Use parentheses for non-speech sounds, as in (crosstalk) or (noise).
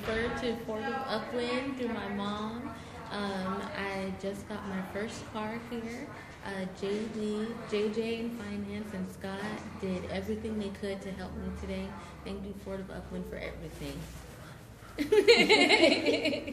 referred to Ford of Upland through my mom. Um, I just got my first car here. Uh, JD, JJ in finance and Scott did everything they could to help me today. Thank you, Ford of Upland, for everything. (laughs)